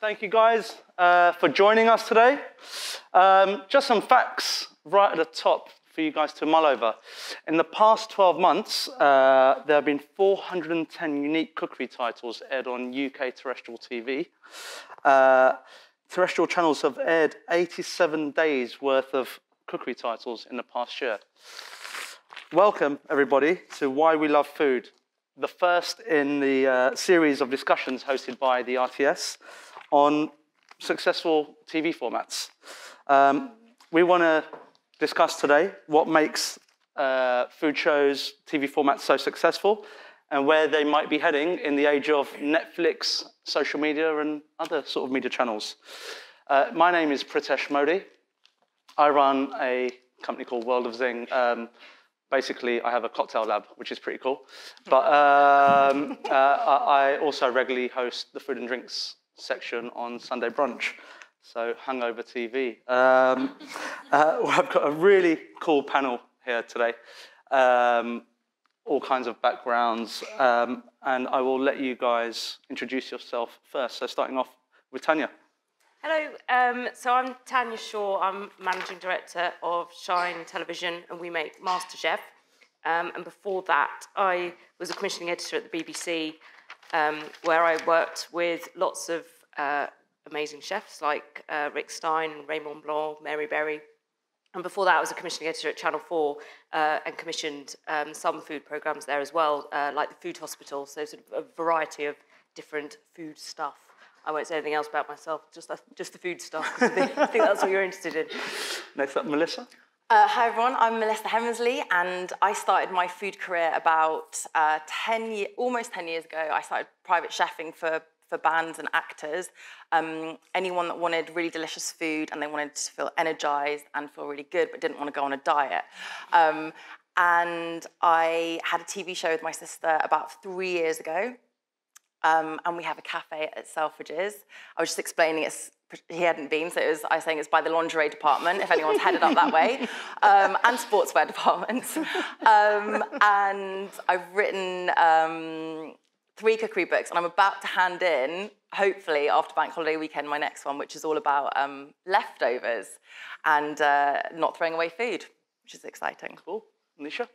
Thank you guys uh, for joining us today. Um, just some facts right at the top for you guys to mull over. In the past 12 months, uh, there have been 410 unique cookery titles aired on UK terrestrial TV. Uh, terrestrial channels have aired 87 days worth of cookery titles in the past year. Welcome, everybody, to Why We Love Food, the first in the uh, series of discussions hosted by the RTS on successful TV formats. Um, we want to discuss today what makes uh, food shows, TV formats so successful, and where they might be heading in the age of Netflix, social media, and other sort of media channels. Uh, my name is Pritesh Mody. I run a company called World of Zing. Um, basically, I have a cocktail lab, which is pretty cool. But um, uh, I also regularly host the food and drinks section on Sunday brunch. So, Hungover TV. Um, uh, well, I've got a really cool panel here today. Um, all kinds of backgrounds, um, and I will let you guys introduce yourself first. So, starting off with Tanya. Hello, um, so I'm Tanya Shaw. I'm managing director of Shine Television, and we make MasterChef. Um, and before that, I was a commissioning editor at the BBC, um, where I worked with lots of uh, amazing chefs like uh, Rick Stein, Raymond Blanc, Mary Berry, and before that, I was a commissioning editor at Channel 4 uh, and commissioned um, some food programs there as well, uh, like the Food Hospital, so sort of a variety of different food stuff. I won't say anything else about myself, just, just the food stuff, I think that's what you're interested in. Next up, Melissa. Uh, hi everyone, I'm Melissa Hemsley and I started my food career about uh, 10 years, almost 10 years ago. I started private chefing for for bands and actors, um, anyone that wanted really delicious food and they wanted to feel energized and feel really good but didn't want to go on a diet. Um, and I had a TV show with my sister about three years ago. Um, and we have a cafe at Selfridges. I was just explaining it's he hadn't been, so it was, I was saying it's by the lingerie department, if anyone's headed up that way, um, and sportswear departments. Um, and I've written um, three cookery books, and I'm about to hand in, hopefully after Bank Holiday weekend, my next one, which is all about um, leftovers and uh, not throwing away food, which is exciting. Cool. Nisha?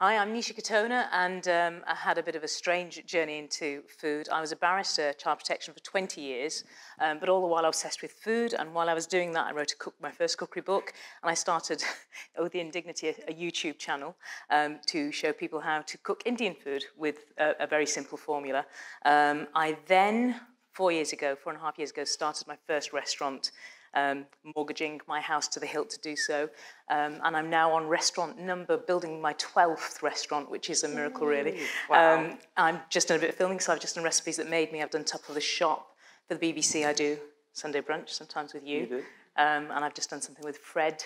Hi, I'm Nisha Katona, and um, I had a bit of a strange journey into food. I was a barrister, child protection for 20 years, um, but all the while obsessed with food. And while I was doing that, I wrote cook, my first cookery book, and I started, with the indignity, a YouTube channel um, to show people how to cook Indian food with a, a very simple formula. Um, I then, four years ago, four and a half years ago, started my first restaurant um, mortgaging my house to the hilt to do so. Um, and I'm now on restaurant number, building my 12th restaurant, which is a miracle, really. Wow. Um, I'm just done a bit of filming, so I've just done recipes that made me. I've done Top of the Shop for the BBC. I do Sunday brunch, sometimes with you. You. Um, and I've just done something with Fred,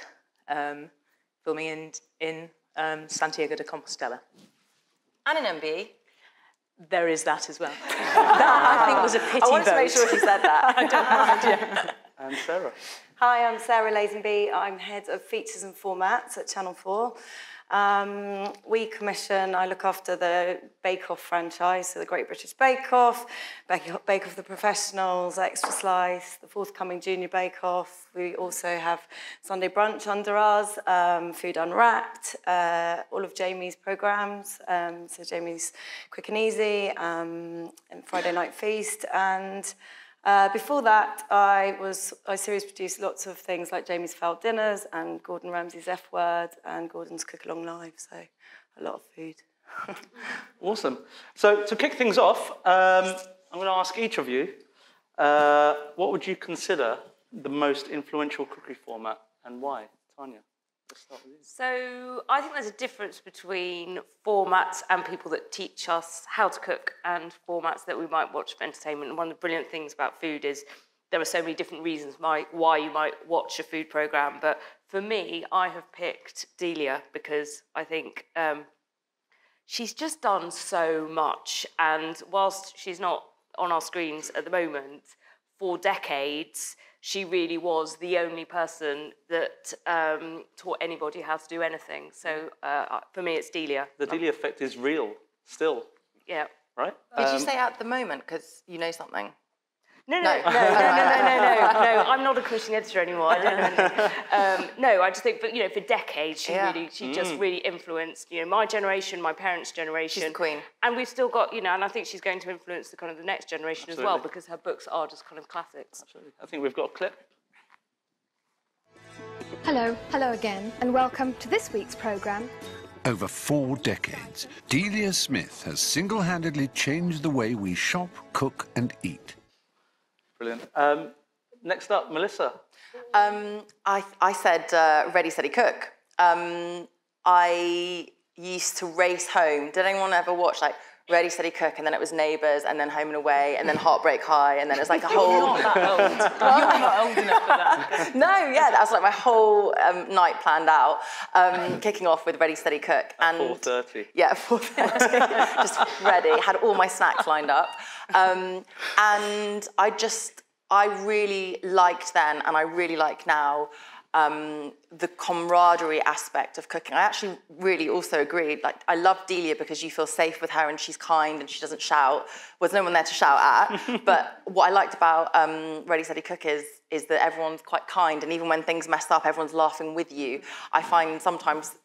um, filming in, in um, Santiago de Compostela. And an MBE. There is that as well. that I think was a pity I wanted vote. to make sure she said that. I don't mind, yeah. And Sarah. Hi, I'm Sarah Lazenby. I'm head of features and formats at Channel 4. Um, we commission, I look after the Bake Off franchise, so the Great British Bake Off, Bake Off, the Professionals, Extra Slice, the forthcoming Junior Bake Off. We also have Sunday Brunch under us, um, Food Unwrapped, uh, all of Jamie's programmes, um, so Jamie's Quick and Easy, um, and Friday Night Feast, and uh, before that, I was I series produced lots of things like Jamie's Foul Dinners and Gordon Ramsay's F Word and Gordon's Cook Along Live. So a lot of food. Awesome. So to kick things off, um, I'm going to ask each of you, uh, what would you consider the most influential cookery format and why? Tanya, So I think there's a difference between formats and people that teach us how to cook and formats that we might watch for entertainment. And one of the brilliant things about food is there are so many different reasons why, why you might watch a food program. But for me, I have picked Delia because I think um, she's just done so much. And whilst she's not on our screens at the moment, for decades, she really was the only person that um, taught anybody how to do anything. So uh, for me, it's Delia. The Delia effect is real, still, Yeah. right? Did Um, you say at the moment? Because you know something. No, no, no, no, no, no, no, no, no. I'm not a commissioning editor anymore. I don't know anything. Um, no, I just think, but you know, for decades, she Yeah. really, she just really influenced, you know, my generation, my parents' generation. She's the queen. And we've still got, you know, and I think she's going to influence the kind of the next generation as well because her books are just kind of classics. Absolutely. I think we've got a clip. Hello, hello again, and welcome to this week's programme. Over four decades, Delia Smith has single handedly changed the way we shop, cook, and eat. Brilliant. Um, next up, Melissa. Um, I, I said uh, ready, steady, cook. Um, I used to race home. Did anyone ever watch like Ready, Steady, Cook, and then it was Neighbours, and then Home and Away, and then Heartbreak High, and then it was like a whole. Not that old. You're not old enough for that. no, yeah, that was like my whole um, night planned out, um, kicking off with Ready, Steady, Cook, and 4.30. yeah, 4.30, just ready, had all my snacks lined up. Um, and I just, I really liked then, and I really like now, um, the camaraderie aspect of cooking. I actually really also agreed. Like, I love Delia because you feel safe with her and she's kind and she doesn't shout. There's no one there to shout at. but what I liked about um, Ready, Steady, Cook is, is that everyone's quite kind, and even when things mess up, everyone's laughing with you. I find sometimes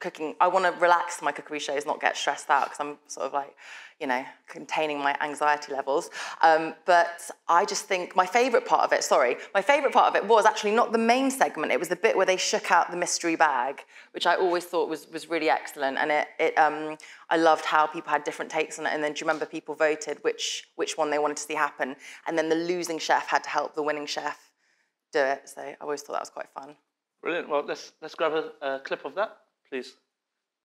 cooking, I want to relax my cookery shows, not get stressed out because I'm sort of like, you know, containing my anxiety levels. Um, but I just think my favourite part of it, sorry, my favourite part of it was actually not the main segment. It was the bit where they shook out the mystery bag, which I always thought was, was really excellent. And it, it um, I loved how people had different takes on it. And then do you remember people voted which, which one they wanted to see happen? And then the losing chef had to help the winning chef do it. So I always thought that was quite fun. Brilliant. Well, let's, let's grab a, a clip of that, please.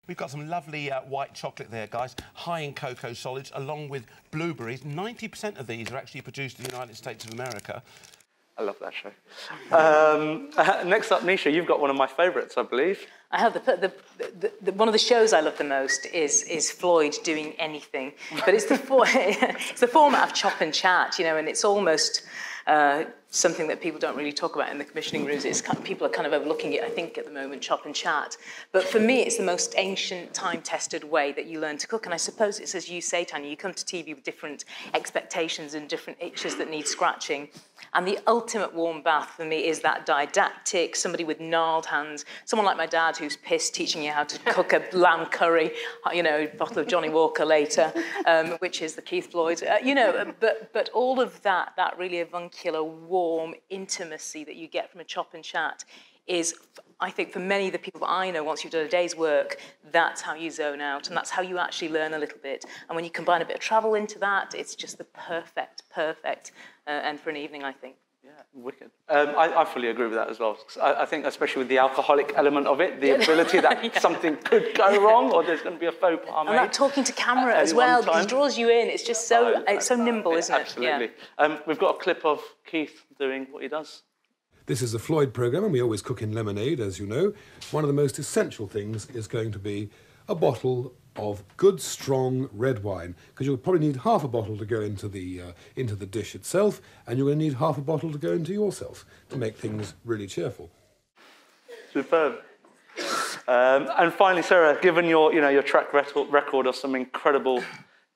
We've got some lovely uh, white chocolate there, guys, high in cocoa solids, along with blueberries. 90% of these are actually produced in the United States of America. I love that show. Um, next up, Nisha, you've got one of my favourites, I believe. I have the, the, the, the one of the shows I love the most is is Floyd doing anything, but it's the for, it's the format of chop and chat, you know, and it's almost uh, something that people don't really talk about in the commissioning rooms. It's kind people are kind of overlooking it, I think, at the moment, chop and chat. But for me, it's the most ancient, time-tested way that you learn to cook. And I suppose it's as you say, Tanya, you come to TV with different expectations and different itches that need scratching. And the ultimate warm bath for me is that didactic, somebody with gnarled hands, someone like my dad who's pissed teaching you how to cook a lamb curry, you know, bottle of Johnny Walker later, um, which is the Keith Floyd. Uh, you know, but, but all of that, that really avuncular, warm intimacy that you get from a chop and chat is, I think, for many of the people I know, once you've done a day's work, that's how you zone out and that's how you actually learn a little bit. And when you combine a bit of travel into that, it's just the perfect, perfect uh, end for an evening, I think. Yeah, wicked. Um, I, I fully agree with that as well. I, I think, especially with the alcoholic element of it, the ability that something could go wrong or there's going to be a faux pas And made. that talking to camera as well, because it draws you in. It's just so, Oh, it's so nimble, isn't it? Absolutely. Um, we've got a clip of Keith doing what he does. This is the Floyd programme, and we always cook in lemonade, as you know. One of the most essential things is going to be a bottle of good, strong red wine, because you'll probably need half a bottle to go into the uh, into the dish itself, and you're going to need half a bottle to go into yourself to make things really cheerful. Superb. Um, and finally, Sarah, given your, you know, your track record record of some incredible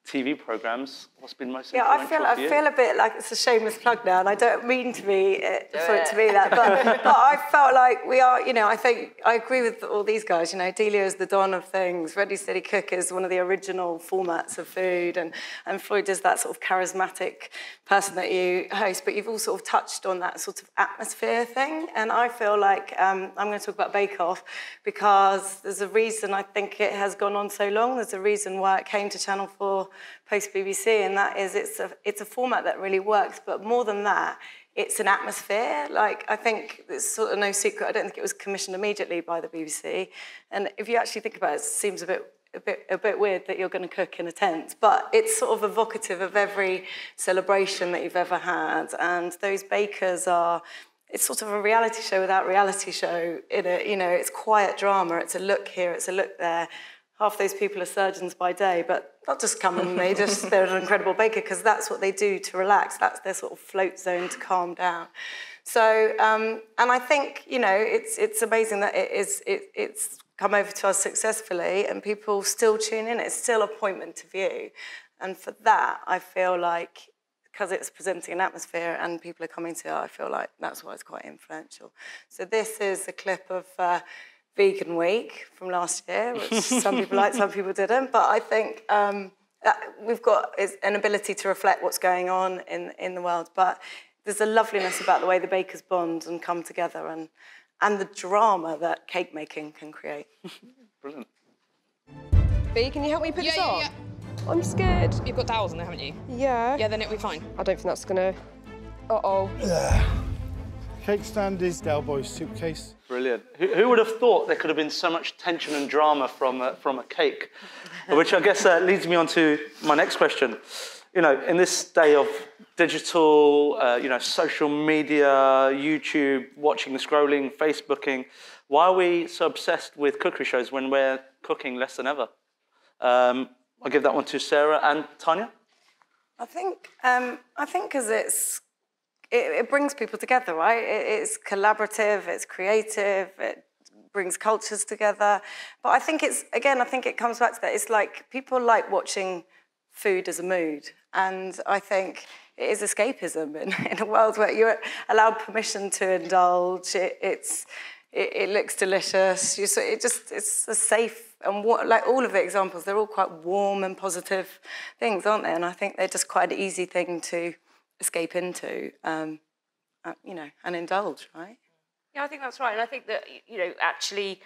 TV programs, what's been most Yeah, I feel I feel a bit like it's a shameless plug now, and I don't mean to be uh, for it to be that, but, but I felt like we are. You know, I think I agree with all these guys. You know, Delia is the dawn of things. Ready Steady Cook is one of the original formats of food, and and Floyd is that sort of charismatic person that you host. But you've all sort of touched on that sort of atmosphere thing, and I feel like um, I'm going to talk about Bake Off because there's a reason I think it has gone on so long. There's a reason why it came to Channel Four post BBC, and that is it's a it's a format that really works. But more than that, it's an atmosphere. Like I think it's sort of no secret. I don't think it was commissioned immediately by the BBC. And if you actually think about it, it seems a bit a bit a bit weird that you're going to cook in a tent, but it's sort of evocative of every celebration that you've ever had. And those bakers are. It's sort of a reality show without reality show. In a, you know, it's quiet drama. It's a look here. It's a look there half those people are surgeons by day, but not just come and they just they're an incredible baker because that's what they do to relax. That's their sort of float zone to calm down. So, um, and I think you know it's it's amazing that it is it, it's come over to us successfully, and people still tune in. It's still a appointment to view, and for that, I feel like because it's presenting an atmosphere and people are coming to it, I feel like that's why it's quite influential. So this is a clip of uh, Vegan Week from last year, which some people liked, some people didn't. But I think um, we've got an ability to reflect what's going on in, in the world. But there's a loveliness about the way the bakers bond and come together and, and the drama that cake making can create. Brilliant. B, can you help me put yeah, this yeah, on? Yeah. I'm scared. You've got dowels in there, haven't you? Yeah. Yeah, then it'll be fine. I don't think that's gonna. Uh oh. Cake stand is Del Boy's suitcase. Brilliant. Who, who, would have thought there could have been so much tension and drama from a, from a cake? Which I guess uh, leads me on to my next question. You know, in this day of digital, uh, you know, social media, YouTube, watching, scrolling, Facebooking, why are we so obsessed with cookery shows when we're cooking less than ever? Um, I'll give that one to Sarah and Tanya. I think um, I think because it's it, it, brings people together, right? It, it's collaborative, it's creative, it brings cultures together. But I think it's again, I think it comes back to that. It's like people like watching food as a mood, and I think it is escapism in, in a world where you're allowed permission to indulge. It, it's it, it, looks delicious. You, so it just it's a safe and like all of the examples, they're all quite warm and positive things, aren't they? And I think they're just quite an easy thing to escape into, um, uh, you know, and indulge, right? Yeah, I think that's right. And I think that, you know, actually,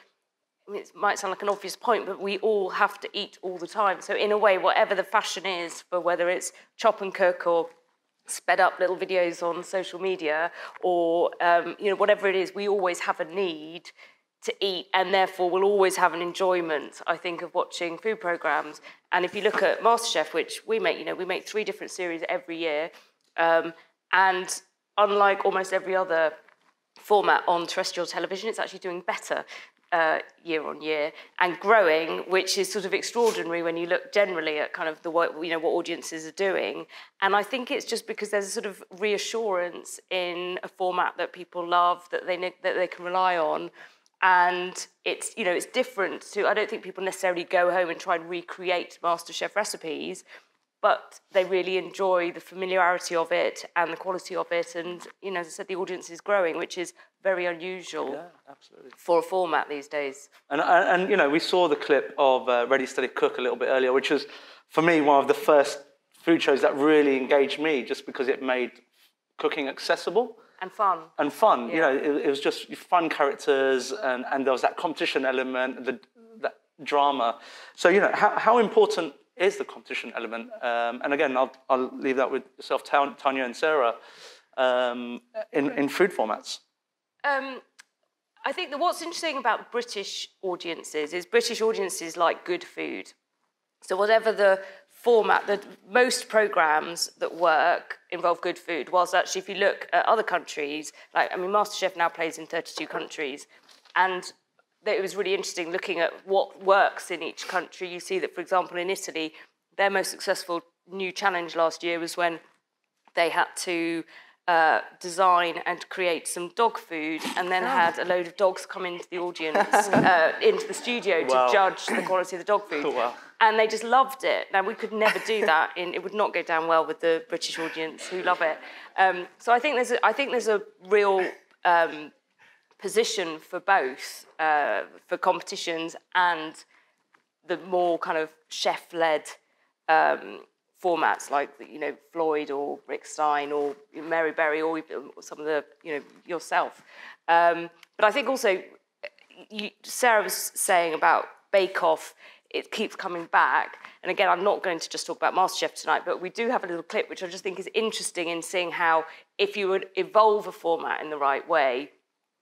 I mean, it might sound like an obvious point, but we all have to eat all the time. So, in a way, whatever the fashion is, for whether it's chop and cook or sped up little videos on social media or, um, you know, whatever it is, we always have a need to eat and therefore we'll always have an enjoyment, I think, of watching food programs. And if you look at MasterChef, which we make, you know, we make three different series every year. Um, and unlike almost every other format on terrestrial television, it's actually doing better uh, year on year and growing, which is sort of extraordinary when you look generally at kind of the what you know what audiences are doing. And I think it's just because there's a sort of reassurance in a format that people love that they that they can rely on and it's you know it's different to i don't think people necessarily go home and try and recreate masterchef recipes but they really enjoy the familiarity of it and the quality of it and you know as i said the audience is growing which is very unusual yeah, absolutely. for a format these days and, and, and you know we saw the clip of uh, ready steady cook a little bit earlier which was for me one of the first food shows that really engaged me just because it made cooking accessible and fun. And fun. Yeah. You know, it, it, was just fun characters, and, and there was that competition element, the that drama. So you know, how, how important is the competition element? Um, and again, I'll, I'll leave that with yourself, Tanya and Sarah, um, in in food formats. Um, I think that what's interesting about British audiences is British audiences like good food. So whatever the format that most programs that work involve good food. Whilst actually, if you look at other countries, like I mean, MasterChef now plays in 32 countries, and it was really interesting looking at what works in each country. You see that, for example, in Italy, their most successful new challenge last year was when they had to uh, design and create some dog food, and then oh. had a load of dogs come into the audience, uh, into the studio wow. to judge the quality of the dog food. Oh, wow and they just loved it. Now we could never do that. In, it would not go down well with the British audience who love it. Um, so I think there's a, I think there's a real um, position for both uh, for competitions and the more kind of chef-led um, formats like you know Floyd or Rick Stein or Mary Berry or some of the you know yourself. Um, but I think also you, Sarah was saying about Bake Off it keeps coming back. And again, I'm not going to just talk about MasterChef tonight, but we do have a little clip which I just think is interesting in seeing how if you would evolve a format in the right way,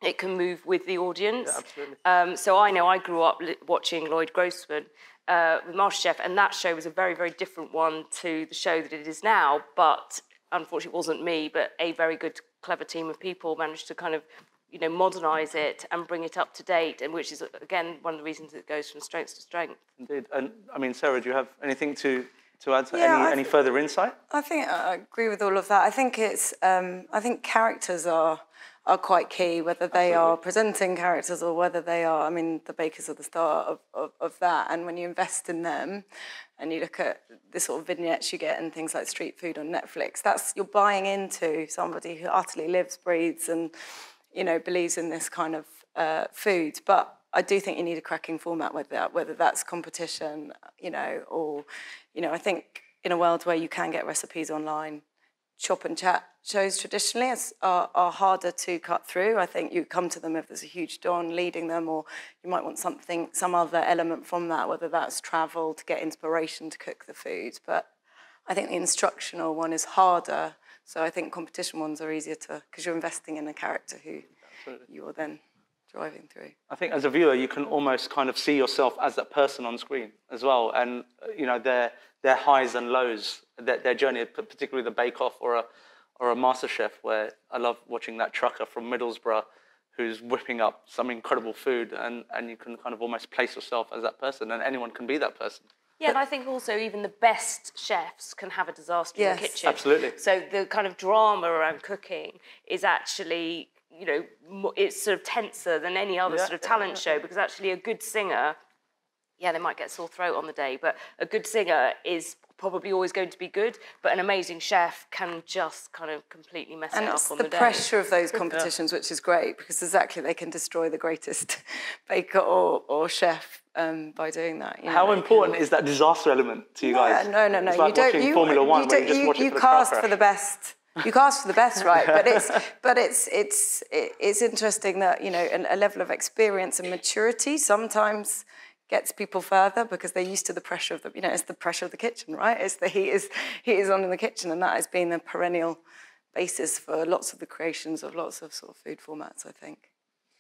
it can move with the audience. Yeah, um, so I know I grew up watching Lloyd Grossman uh, with MasterChef, and that show was a very, very different one to the show that it is now. But unfortunately, it wasn't me, but a very good, clever team of people managed to kind of you know, modernise it and bring it up to date, and which is again one of the reasons it goes from strength to strength. Indeed, and I mean, Sarah, do you have anything to to add to yeah, any, any further insight? I think I agree with all of that. I think it's um, I think characters are are quite key, whether they are presenting characters or whether they are, I mean, the bakers are the star of, of, of that. And when you invest in them and you look at the sort of vignettes you get in things like street food on Netflix, that's you're buying into somebody who utterly lives, breathes, and you know believes in this kind of uh, food. But I do think you need a cracking format with that, whether that's competition, you know, or you know, I think in a world where you can get recipes online, chop and chat shows traditionally are, are harder to cut through. I think you come to them if there's a huge don leading them, or you might want something, some other element from that, whether that's travel to get inspiration to cook the food. But I think the instructional one is harder. So I think competition ones are easier to, because you're investing in a character who Absolutely. you're then driving through. I think as a viewer, you can almost kind of see yourself as that person on screen as well, and uh, you know their their highs and lows, their, their journey, particularly the Bake Off or a or a Master Chef, where I love watching that trucker from Middlesbrough who's whipping up some incredible food, and and you can kind of almost place yourself as that person, and anyone can be that person. Yeah, and I think also even the best chefs can have a disaster yes. in the kitchen. Absolutely. So the kind of drama around cooking is actually you know, it's sort of tenser than any other yeah, sort of talent yeah, yeah, show because actually a good singer, yeah, they might get sore throat on the day, but a good singer is probably always going to be good, but an amazing chef can just kind of completely mess and it up on the, the day. pressure of those competitions, which is great because exactly they can destroy the greatest baker or, or chef um, by doing that. You know, How important can... is that disaster element to you guys? No, no, no. It's like you don't. You, Formula One, you, don't, you, you, you cast for the best you cast for the best, right? But it's but it's it's it's interesting that you know a level of experience and maturity sometimes gets people further because they're used to the pressure of the you know it's the pressure of the kitchen, right? It's the heat is heat is on in the kitchen, and that has been a perennial basis for lots of the creations of lots of sort of food formats. I think.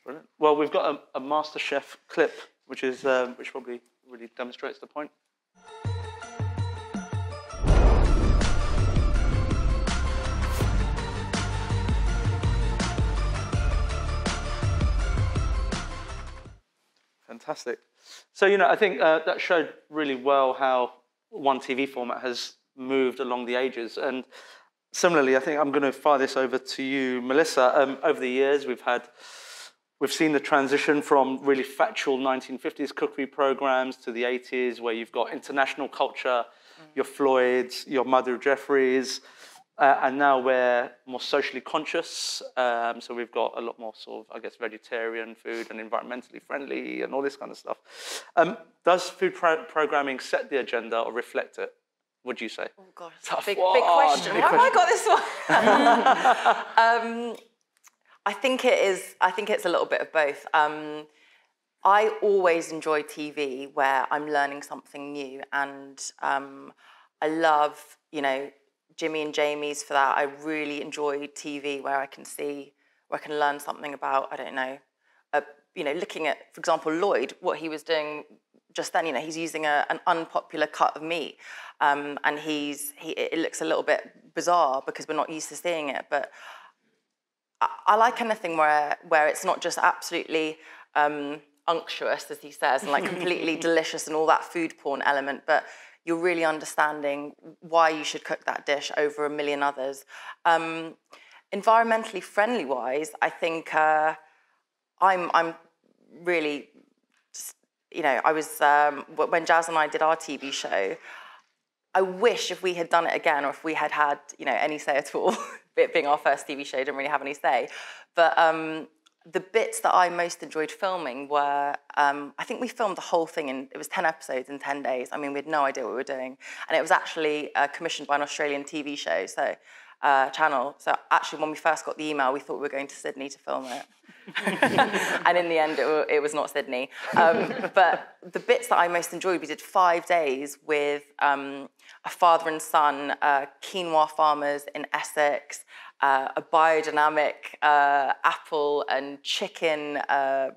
Brilliant. Well, we've got a, a Master Chef clip, which is um, which probably really demonstrates the point. Fantastic. So, you know, I think uh, that showed really well how one TV format has moved along the ages. And similarly, I think I'm going to fire this over to you, Melissa. Um, over the years, we've had, we've seen the transition from really factual 1950s cookery programs to the 80s, where you've got international culture, your Floyds, your Madhur Jaffreys, uh, and now we're more socially conscious. Um, so we've got a lot more sort of, I guess, vegetarian food and environmentally friendly and all this kind of stuff. Um, does food pro programming set the agenda or reflect it? Would you say? Oh God, Tough big, big question. Big question. have I got this one? um, I think it is. I think it's a little bit of both. Um, I always enjoy TV where I'm learning something new, and um, I love, you know, Jimmy and Jamie's for that. I really enjoy TV where I can see, where I can learn something about, I don't know, a, you know, looking at, for example, Lloyd, what he was doing just then, you know, he's using a, an unpopular cut of meat um, and he's, he, it looks a little bit bizarre because we're not used to seeing it. But I, I like anything where, where it's not just absolutely um, unctuous, as he says, and like completely delicious and all that food porn element, but you're really understanding why you should cook that dish over a million others. Um, environmentally friendly wise, I think uh, I'm, I'm really, you know, I was, um, when Jazz and I did our TV show, I wish if we had done it again or if we had had, you know, any say at all, it being our first TV show, didn't really have any say. But um, the bits that I most enjoyed filming were, um, I think we filmed the whole thing in, it was 10 episodes in 10 days. I mean, we had no idea what we were doing. And it was actually uh, commissioned by an Australian TV show, so uh, channel. So actually, when we first got the email, we thought we were going to Sydney to film it. and in the end, it, it was not Sydney. Um, but the bits that I most enjoyed, we did five days with um, a father and son, uh, quinoa farmers in Essex, uh, a biodynamic uh, apple and chicken uh,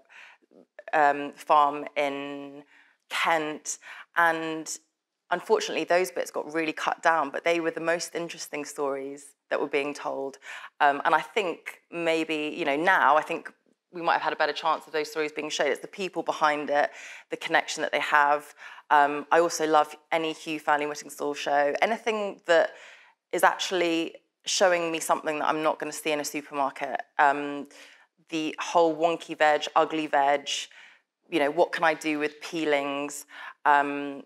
um, farm in Kent. And unfortunately, those bits got really cut down, but they were the most interesting stories that were being told. Um, and I think maybe, you know, now I think we might have had a better chance of those stories being shown. It's the people behind it, the connection that they have. Um, I also love any Hugh Fearnley Whittingstall show. Anything that is actually showing me something that I'm not going to see in a supermarket. Um, the whole wonky veg, ugly veg, you know, what can I do with peelings? Um,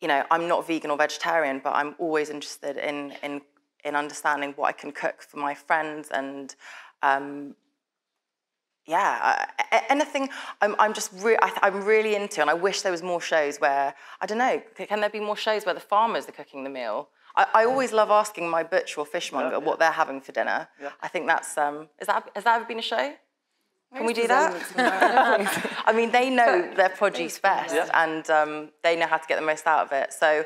you know, I'm not vegan or vegetarian, but I'm always interested in in in understanding what I can cook for my friends and um, yeah, anything I'm, I'm just re- I, I'm really into, and I wish there was more shows where I don't know. Can there be more shows where the farmers are cooking the meal? I, I always love asking my butcher or fishmonger what they're having for dinner. I think that's um, is that has that ever been a show? Can we do that? I mean, they know their produce best, and um, they know how to get the most out of it. So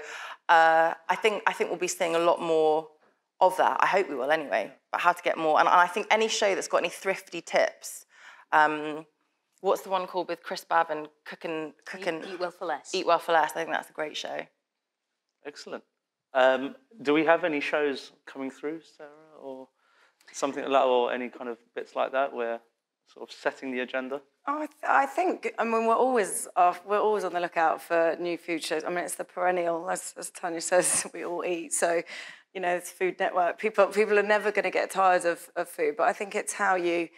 uh, I think I think we'll be seeing a lot more of that. I hope we will anyway. But how to get more, and, and I think any show that's got any thrifty tips. Um, what's the one called with Chris Bavin cooking cooking Eat well for less. Eat well for less. I think that's a great show. Excellent. Um, do we have any shows coming through, Sarah, or something like that, or any kind of bits like that where sort of setting the agenda? Oh, I, th- I think, I mean, we're always off, we're always on the lookout for new food shows. I mean, it's the perennial, as, as Tanya says, we all eat. So, you know, it's Food Network. People, people are never going to get tired of, of food, but I think it's how you,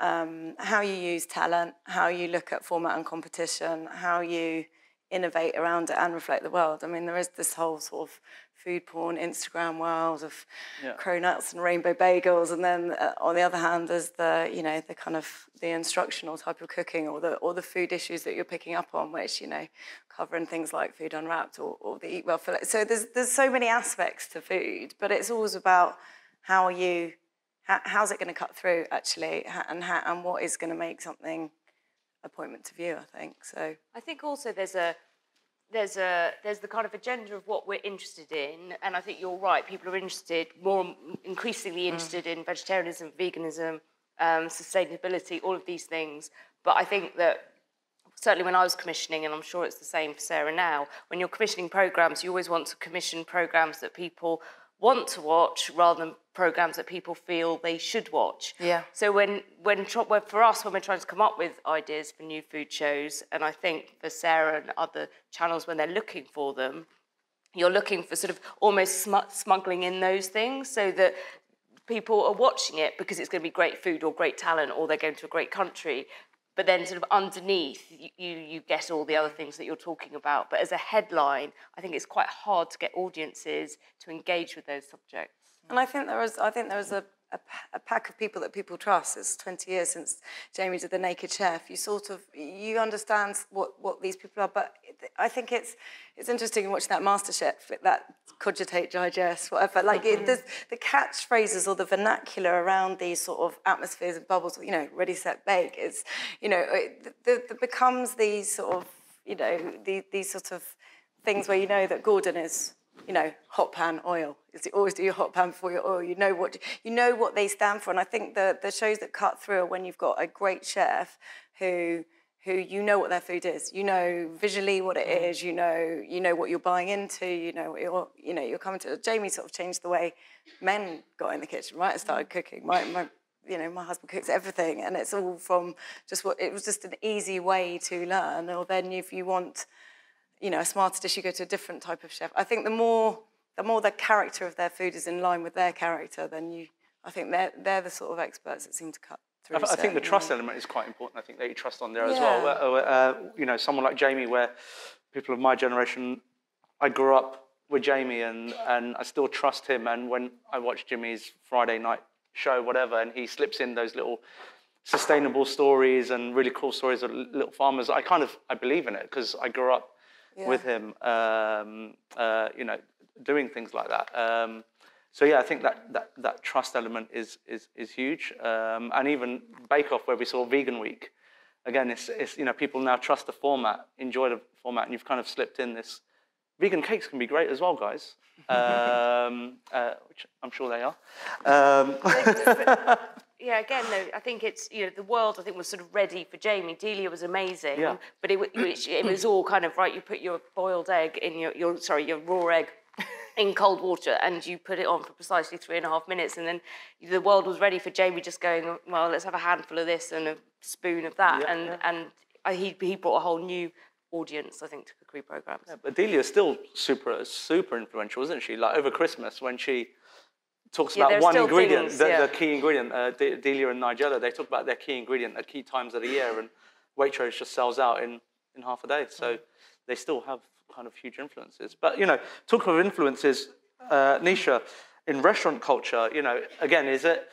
um, how you use talent, how you look at format and competition, how you innovate around it and reflect the world. I mean, there is this whole sort of food porn Instagram world of Yeah. cronuts and rainbow bagels, and then uh, on the other hand, there's the you know the kind of the instructional type of cooking or the or the food issues that you're picking up on, which you know covering things like food unwrapped or, or the eat well for so there's there's so many aspects to food, but it's always about how are you how, how's it going to cut through actually, and how, and what is going to make something appointment to view. I think so. I think also there's a there's a there's the kind of agenda of what we're interested in, and I think you're right. People are interested more increasingly interested in vegetarianism, veganism, um, sustainability, all of these things. But I think that certainly when I was commissioning, and I'm sure it's the same for Sarah now, when you're commissioning programs, you always want to commission programs that people want to watch rather than programs that people feel they should watch. Yeah. So when when for us when we're trying to come up with ideas for new food shows, and I think for Sarah and other channels when they're looking for them, you're looking for sort of almost smu- smuggling in those things so that people are watching it because it's going to be great food or great talent or they're going to a great country. But then, sort of underneath, you, you, you get all the other things that you're talking about. But as a headline, I think it's quite hard to get audiences to engage with those subjects. And I think there was, I think there was a, a, a pack of people that people trust. It's 20 years since Jamie did The Naked Chef. You sort of, you understand what, what these people are. But I think it's, it's interesting watching that MasterChef, that cogitate, digest, whatever. Like it, mm-hmm. the catchphrases or the vernacular around these sort of atmospheres and bubbles, you know, ready, set, bake. It's, you know, it, the, the becomes these sort of, you know, these, these sort of things where you know that Gordon is, you know, hot pan oil. Is you always do your hot pan before your oil. You know what you know what they stand for, and I think the the shows that cut through are when you've got a great chef who who you know what their food is. You know visually what it mm-hmm. is. You know you know what you're buying into. You know what you're you know you're coming to. Jamie sort of changed the way men got in the kitchen, right? And started mm-hmm. cooking. My my you know, my husband cooks everything, and it's all from just what it was just an easy way to learn. Or then if you want, you know, a smarter dish, you go to a different type of chef. I think the more the more the character of their food is in line with their character, then you, I think they're they're the sort of experts that seem to cut through. I, I think the trust element is quite important. I think that you trust on there as well. Uh, you know, someone like Jamie, where people of my generation, I grew up with Jamie, and and I still trust him. And when I watch Jimmy's Friday night show, whatever, and he slips in those little sustainable stories and really cool stories of little farmers, I kind of I believe in it because I grew up with him. Um, uh, you know, doing things like that. Um, so yeah, I think that that, that trust element is is is huge. Um, and even Bake Off, where we saw Vegan Week, again, it's, it's you know people now trust the format, enjoy the format, and you've kind of slipped in this. Vegan cakes can be great as well, guys. Um, uh, which I'm sure they are. Um, Yeah, again, though, I think it's you know the world. I think was sort of ready for Jamie. Delia was amazing, Yeah. but it, it, it was all kind of right. You put your boiled egg in your, your sorry your raw egg in cold water, and you put it on for precisely three and a half minutes, and then the world was ready for Jamie just going, well, let's have a handful of this and a spoon of that, Yeah, and yeah. and I, he he brought a whole new audience, I think, to cookery programs. But Delia is still super, super influential, isn't she? Like over Christmas when she, talks Yeah, about one ingredient, things, the, yeah. the key ingredient. Uh, De- Delia and Nigella, they talk about their key ingredient at key times of the year, and Waitrose just sells out in, in half a day. So they still have kind of huge influences. But you know, talking of influences, uh, Nisha, in restaurant culture, you know, again, is it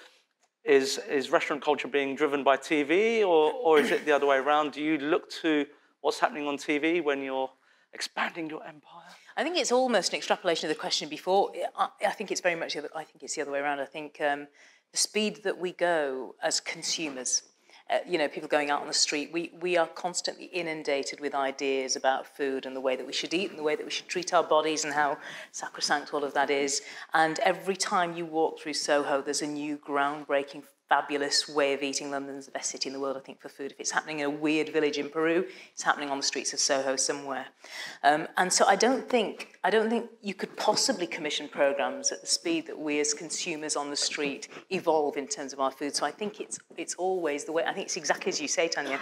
is is restaurant culture being driven by TV, or or is it the other way around? Do you look to what's happening on TV when you're expanding your empire? I think it's almost an extrapolation of the question before. I, I think it's very much. the other- I think it's the other way around. I think um, the speed that we go as consumers, uh, you know, people going out on the street, we we are constantly inundated with ideas about food and the way that we should eat and the way that we should treat our bodies and how sacrosanct all of that is. And every time you walk through Soho, there's a new groundbreaking. Fabulous way of eating. London's the best city in the world, I think, for food. If it's happening in a weird village in Peru, it's happening on the streets of Soho somewhere. Um, and so I don't think I don't think you could possibly commission programs at the speed that we as consumers on the street evolve in terms of our food. So I think it's it's always the way. I think it's exactly as you say, Tanya.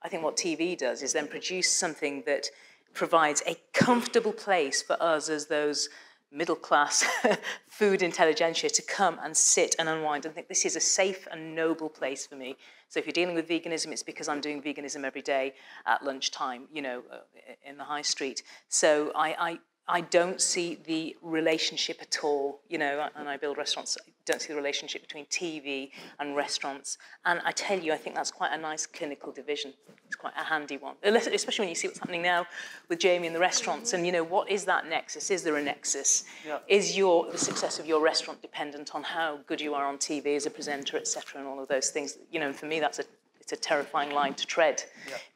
I think what TV does is then produce something that provides a comfortable place for us as those middle class food intelligentsia to come and sit and unwind and think this is a safe and noble place for me. So if you're dealing with veganism, it's because I'm doing veganism every day at lunchtime, you know, uh, in the high street. So I, I, I don't see the relationship at all, you know, and I build restaurants, I don't see the relationship between TV and restaurants. And I tell you, I think that's quite a nice clinical division. It's quite a handy one, especially when you see what's happening now with Jamie and the restaurants. And, you know, what is that nexus? Is there a nexus? Yeah. Is your the success of your restaurant dependent on how good you are on TV as a presenter, etc., and all of those things? You know, for me, that's a it's a terrifying line to tread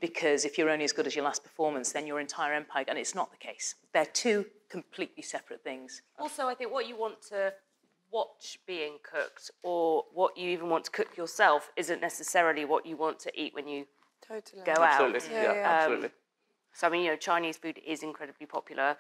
because if you're only as good as your last performance, then your entire empire, and it's not the case. They're two completely separate things. Also, I think what you want to watch being cooked or what you even want to cook yourself isn't necessarily what you want to eat when you Totally. go Absolutely, out. yeah, yeah. Um, absolutely. So I mean, you know, Chinese food is incredibly popular.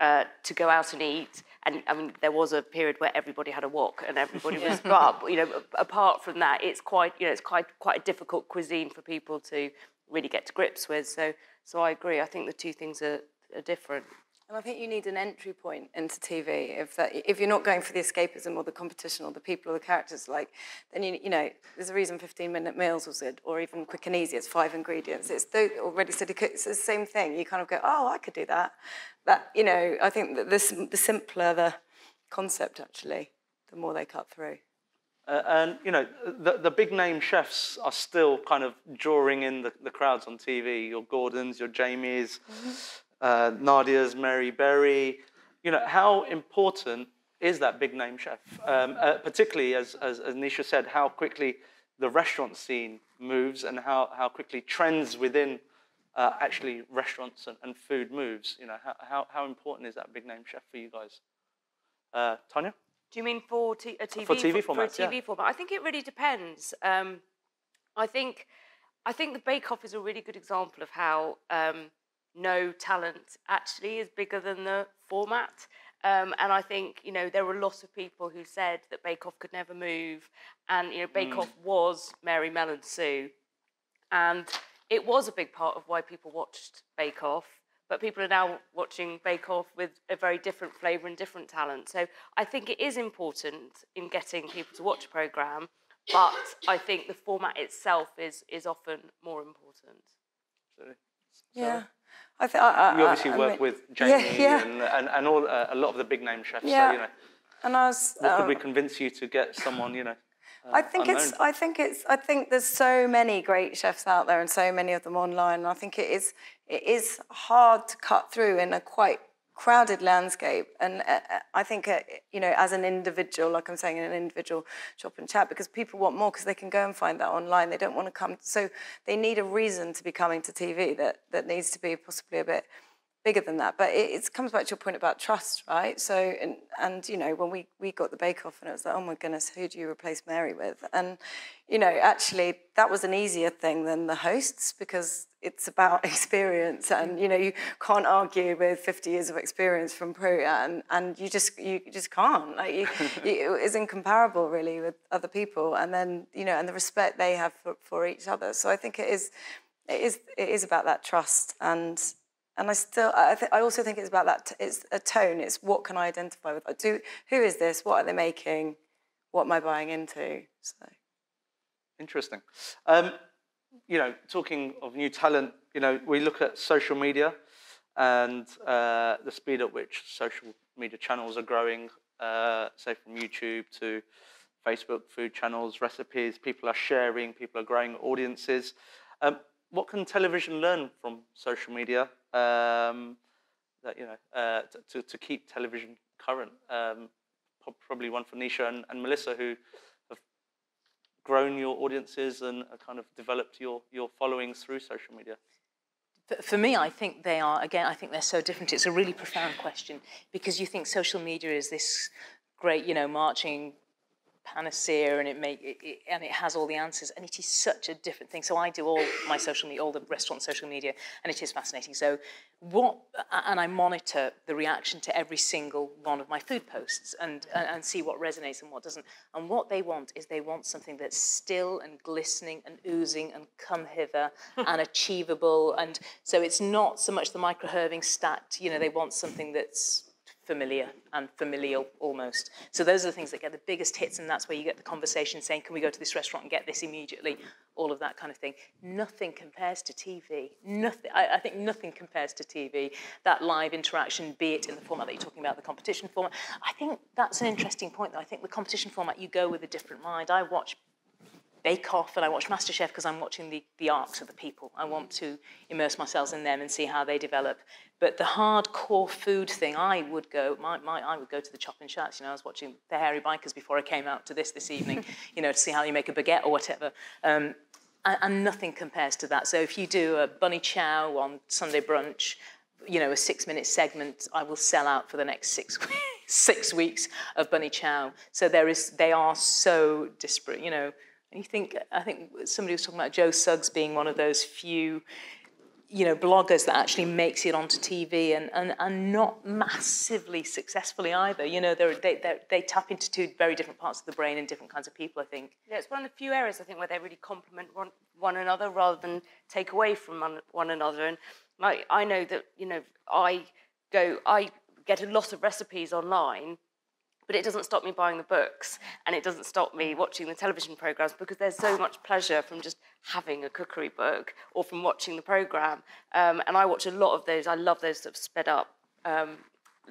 Uh, to go out and eat, and I mean, there was a period where everybody had a wok and everybody was. But you know, apart from that, it's quite you know, it's quite quite a difficult cuisine for people to really get to grips with. So, so I agree. I think the two things are, are different. And I think you need an entry point into TV. If that, if you're not going for the escapism or the competition or the people or the characters, like, then you, you know, there's a reason 15-minute meals was good, or even quick and easy. It's five ingredients. It's already said. It's the same thing. You kind of go, oh, I could do that. That you know, I think that this the simpler the concept actually, the more they cut through. Uh, and you know, the, the big name chefs are still kind of drawing in the, the crowds on TV. Your Gordons, your Jamies, uh, Nadiya's, Mary Berry. You know, how important is that big name chef? Um, uh, particularly as, as, as Nisha said, how quickly the restaurant scene moves and how, how quickly trends within uh, actually restaurants and, and food moves. You know, how, how, how important is that big name chef for you guys? Uh, Tanya? Do you mean for t- a TV For TV for, formats, a TV yeah. format? I think it really depends. Um, I think I think the Bake Off is a really good example of how um, no talent actually is bigger than the format. Um, and I think you know there were a lot of people who said that Bake Off could never move, and you know Bake Mm. Off was Mary Mel and Sue, and it was a big part of why people watched Bake Off. But people are now watching Bake Off with a very different flavour and different talent. So I think it is important in getting people to watch a programme, but I think the format itself is is often more important. Yeah. I think I, I, You obviously I work mean- with Yeah, Jamie yeah. and, and, and all, uh, a lot of the big name chefs. Yeah. So, you know, And I was. what could um, we convince you to get someone, you know? Uh, I think it's. I think it's. I think there's so many great chefs out there, and so many of them online. And I think it is. It is hard to cut through in a quite crowded landscape. And uh, uh, I think, uh, you know, as an individual, like I'm saying, in an individual chop and chat, because people want more because they can go and find that online. They don't want to come. So they need a reason to be coming to TV that that needs to be possibly a bit bigger than that. But it, it comes back to your point about trust, right? So, and, and you know, when we, we got the Bake Off and it was like, oh my goodness, who do you replace Mary with? And, you know, actually that was an easier thing than the hosts because it's about experience and, you know, you can't argue with 50 years of experience from Prue and, and you just, you just can't. Like, you, you, it's incomparable really with other people. And then, you know, and the respect they have for, for each other. So I think it is, it is, it is about that trust and, and I still, I, I also think it's about that. It's a tone. It's what can I identify with? Do who is this? What are they making? What am I buying into? So Interesting. Um, you know, talking of new talent, you know, we look at social media and uh, the speed at which social media channels are growing, uh, say from YouTube to Facebook, food channels, recipes. People are sharing, people are growing audiences. Um, what can television learn from social media um, that you know uh, to, to keep television current? Um, probably one for Nisha and, and Melissa, who have grown your audiences and kind of developed your your followings through social media. For me, I think they are, again, I think they're so different. It's a really profound question because you think social media is this great, you know, marching panacea and it make it, it, and it has all the answers and it is such a different thing. So i do all my social media all the restaurant social media and it is fascinating. So what and i monitor the reaction to every single one of my food posts and, and and see what resonates and what doesn't. And what they want is they want something that's still and glistening and oozing and come hither hmm. and achievable. And so it's not so much the microherving stacked you know they want something that's familiar and familial almost. So those are the things that get the biggest hits, and that's where you get the conversation saying, "Can we go to this restaurant and get this immediately?" All of that kind of thing. Nothing compares to TV. Nothing. I, I think nothing compares to TV. That live interaction, be it in the format that you're talking about, the competition format. I think that's an interesting point. Though I think the competition format, you go with a different mind. I watch Bake Off and I watch MasterChef because I'm watching the, the arcs of the people. I want to immerse myself in them and see how they develop. But the hardcore food thing, I would go, my, my, I would go to the Chop and Chats. You know, I was watching the Hairy Bikers before I came out to this this evening, you know, to see how you make a baguette or whatever. Um, and, and nothing compares to that. So if you do a bunny chow on Sunday brunch, you know, a six-minute segment, I will sell out for the next six weeks, six weeks of bunny chow. So there is, they are so disparate, you know. You think, I think somebody was talking about Joe Suggs being one of those few, you know, bloggers that actually makes it onto TV and, and, and not massively successfully either. You know, they're, they, they they tap into two very different parts of the brain and different kinds of people, I think. Yeah, it's one of the few areas I think where they really complement one, one another rather than take away from one, one another. And like I know that, you know, I go, I get a lot of recipes online but it doesn't stop me buying the books and it doesn't stop me watching the television programs because there's so much pleasure from just having a cookery book or from watching the program. Um, and I watch a lot of those. I love those sort of sped up. Um,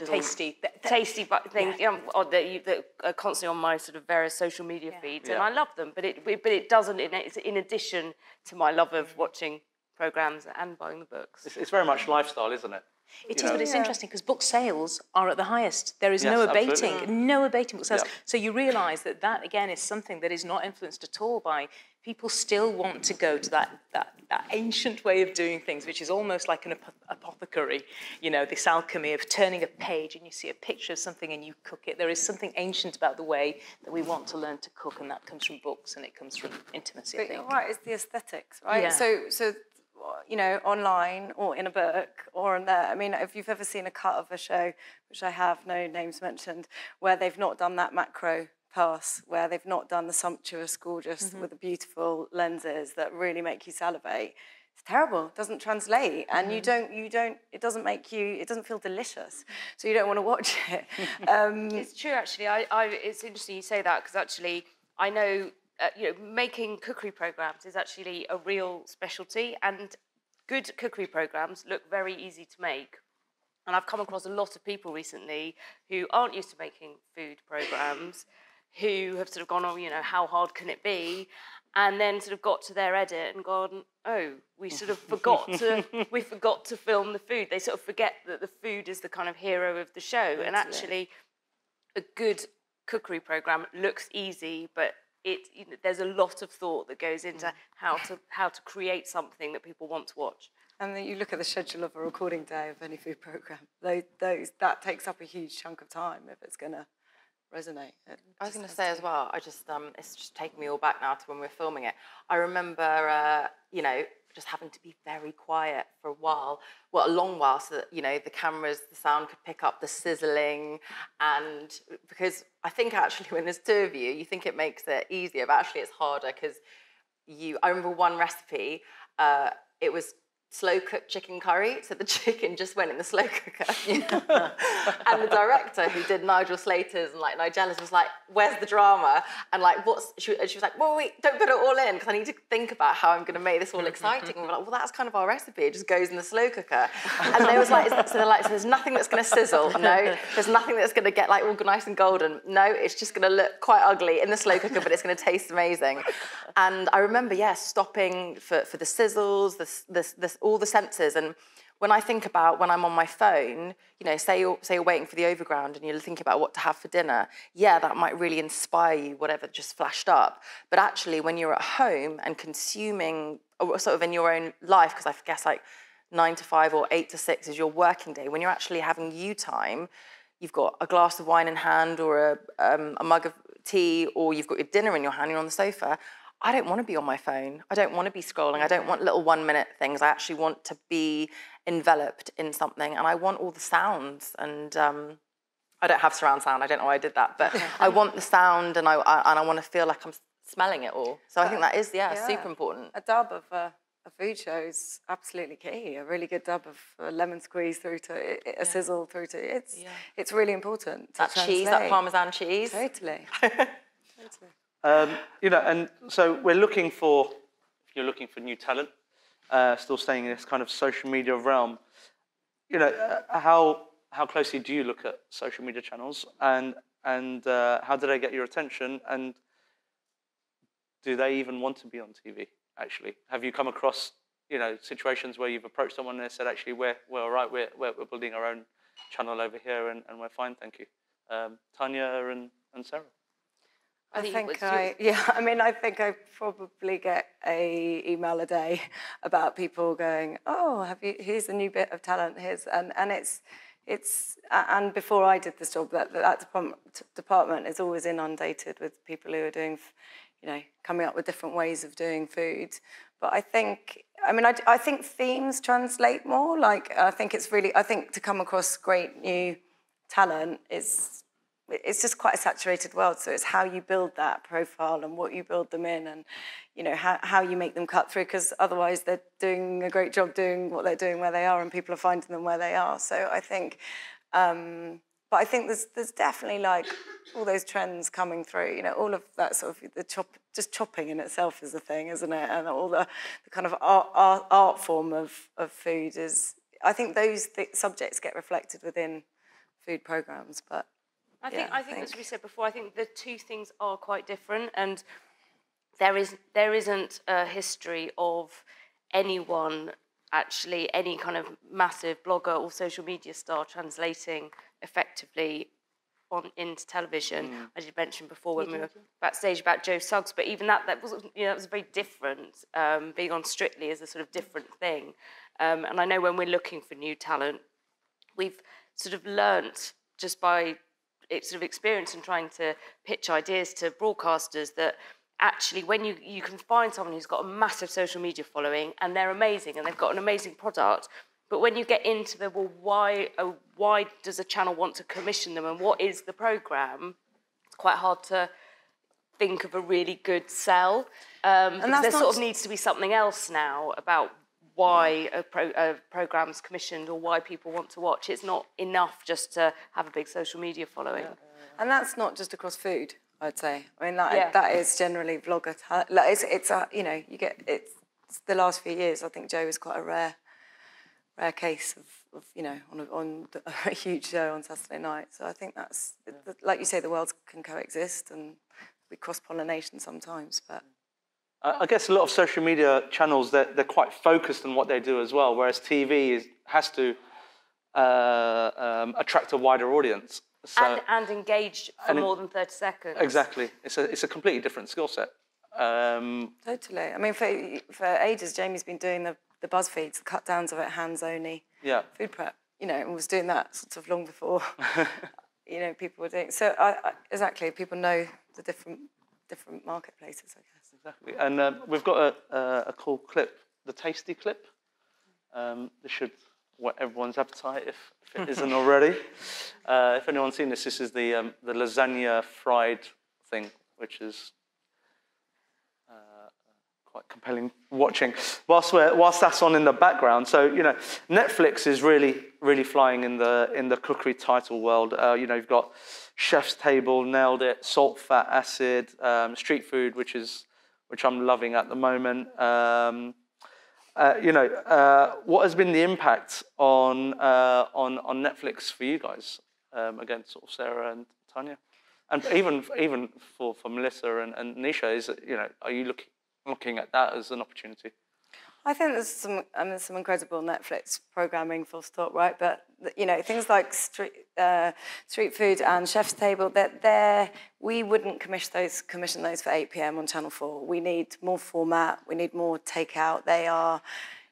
tasty, tasty things yeah. you know, that, you, that are constantly on my sort of various social media yeah. feeds, yeah. and I love them. But it, but it doesn't. It's in addition to my love of watching programs and buying the books. It's, it's very much lifestyle, isn't it? It is, know? but it's yeah. interesting because book sales are at the highest. There is yes, no abating, absolutely. no abating book sales. Yeah. So you realise that that again is something that is not influenced at all by people. Still want to go to that that, that ancient way of doing things, which is almost like an ap- apothecary. You know, this alchemy of turning a page and you see a picture of something and you cook it. There is something ancient about the way that we want to learn to cook, and that comes from books and it comes from intimacy. But you're right, it's the aesthetics, right? Yeah. So so you know, online or in a book or in there. I mean, if you've ever seen a cut of a show, which I have, no names mentioned, where they've not done that macro pass, where they've not done the sumptuous, gorgeous mm-hmm. with the beautiful lenses that really make you salivate. It's terrible. It doesn't translate, and mm-hmm. you don't. You don't. It doesn't make you. It doesn't feel delicious, so you don't want to watch it. Um, it's true, actually. I, I. It's interesting you say that because actually, I know uh, you know, making cookery programs is actually a real specialty, and good cookery programs look very easy to make. And I've come across a lot of people recently who aren't used to making food programs, who have sort of gone, oh, you know, how hard can it be? And then sort of got to their edit and gone, oh, we sort of forgot to we forgot to film the food. They sort of forget that the food is the kind of hero of the show. And actually, a good cookery program looks easy, but it you know, there's a lot of thought that goes into mm. how to how to create something that people want to watch. And then you look at the schedule of a recording day of any food program; those, those that takes up a huge chunk of time if it's going to resonate. It I was going to say as well. I just um, it's just taking me all back now to when we were filming it. I remember, uh, you know, just having to be very quiet for a while, well, a long while, so that you know the cameras, the sound could pick up the sizzling, and because I think actually when there's two of you, you think it makes it easier, but actually it's harder because you. I remember one recipe. Uh, it was slow cooked chicken curry. So the chicken just went in the slow cooker. and the director who did Nigel Slater's and like Nigella's was like, "Where's the drama?" And like, what's she, she was like, "Well, wait, don't put it all in because I need to think about how I'm going to make this all exciting." And we're like, "Well, that's kind of our recipe. It just goes in the slow cooker." And they was like, "So they're like, so there's nothing that's going to sizzle. No, there's nothing that's going to get like all nice and golden. No, it's just going to look quite ugly in the slow cooker, but it's going to taste amazing." And I remember, yeah, stopping for for the sizzles, the the, the all the senses and when I think about when I'm on my phone, you know, say you're, say you're waiting for the overground and you're thinking about what to have for dinner, yeah, that might really inspire you, whatever just flashed up. But actually, when you're at home and consuming, sort of in your own life, because I guess like nine to five or eight to six is your working day, when you're actually having you time, you've got a glass of wine in hand or a, um, a mug of tea, or you've got your dinner in your hand, you're on the sofa. I don't want to be on my phone. I don't want to be scrolling. I don't want little one minute things. I actually want to be enveloped in something and I want all the sounds and um, I don't have surround sound. I don't know why I did that, but I want the sound and I, I and I want to feel like I'm smelling it all. So I think that is yeah, yeah. super important. A dub of a, a, food show is absolutely key. A really good dub of a lemon squeeze through to a yeah. sizzle through to it's yeah. it's really important. That cheese, that parmesan cheese. Totally. totally. Um, you know, and so we're looking for, if you're looking for new talent, uh, still staying in this kind of social media realm, you know, uh, how, how closely do you look at social media channels and, and uh, how do they get your attention and do they even want to be on TV, actually? Have you come across, you know, situations where you've approached someone and they said, actually, we're, we're all right, we're, we're, we're building our own channel over here and, and we're fine, thank you. Um, Tanya and, and Sarah. I, think, I, yeah, I mean, I think I probably get a email a day about people going, oh, have you, here's a new bit of talent, here's, and, and it's, it's, and before I did this job, that, that department, department is always inundated with people who are doing, you know, coming up with different ways of doing food. But I think, I mean, I, I think themes translate more. Like, I think it's really, I think to come across great new talent is it's just quite a saturated world. So it's how you build that profile and what you build them in and, you know, how, how you make them cut through because otherwise they're doing a great job doing what they're doing where they are and people are finding them where they are. So I think, um, but I think there's, there's definitely like all those trends coming through, you know, all of that sort of the chop, just chopping in itself is a thing, isn't it? And all the, the kind of art, art, art form of, of food is, I think those th subjects get reflected within food programs, but I think, yeah, I think, as we said before, I think the two things are quite different, and there is there isn't a history of anyone actually any kind of massive blogger or social media star translating effectively on into television. Mm. I did mention before when we were backstage about Joe Suggs, but even that that was you know that was very different. Um, being on Strictly is a sort of different thing, um, and I know when we're looking for new talent, we've sort of learnt just by sort of experience in trying to pitch ideas to broadcasters that actually when you, you can find someone who's got a massive social media following and they're amazing and they've got an amazing product but when you get into the well why uh, why does a channel want to commission them and what is the program it's quite hard to think of a really good sell. Um, and there sort of needs to be something else now about why a, pro, a program's commissioned or why people want to watch. It's not enough just to have a big social media following. Yeah. And that's not just across food, I'd say. I mean, that, yeah. that is generally vlogger. Like it's, it's a, you know, you get, it's, it's the last few years, I think Joe is quite a rare, rare case of, of you know, on, a, on a huge show on Saturday night. So I think that's, yeah. like you say, the worlds can coexist and we cross-pollination sometimes, but... I guess a lot of social media channels, they're, they're quite focused on what they do as well, whereas TV is, has to uh, um, attract a wider audience. So, and, and engage for and more than 30 seconds. Exactly. It's a, it's a completely different skill set. Um, totally. I mean, for, for ages, Jamie's been doing the, the BuzzFeeds, the cut downs of it, hands only, yeah. food prep, you know, and was doing that sort of long before, you know, people were doing. So, I, I, exactly, people know the different different marketplaces, I guess exactly. And um, we've got a, a, a, cool clip, the tasty clip. Um, this should whet everyone's appetite if, if it isn't already. Uh, if anyone's seen this, this is the, um, the lasagna fried thing, which is uh, quite compelling watching. Whilst we're, whilst that's on in the background, so you know, Netflix is really really flying in the in the cookery title world. Uh, you know, you've got Chef's Table, Nailed It, Salt, Fat, Acid, um, Street Food, which is which I'm loving at the moment. Um, uh, you know, uh, what has been the impact on uh, on on Netflix for you guys? Um, sort of Sarah and Tanya, and even even for, for Melissa and, and Nisha, is you know, are you looking looking at that as an opportunity? I think there's some, I mean, some incredible Netflix programming, full stop, right? But you know, things like street, uh, street food and Chef's Table, that they're, we wouldn't commission those, commission those for 8 p.m. on Channel 4. We need more format. We need more takeout. They are,